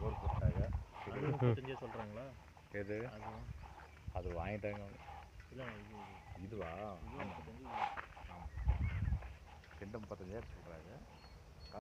போர் போட்டாங்க அது சொல்கிறாங்களா எது? அது. அது வாங்கிட்டாங்க இல்லை இது. இதுவா? இது ஆமாம் ஆமாம் ரெண்டு முப்பத்தஞ்சாயிரம் சொல்கிறாங்க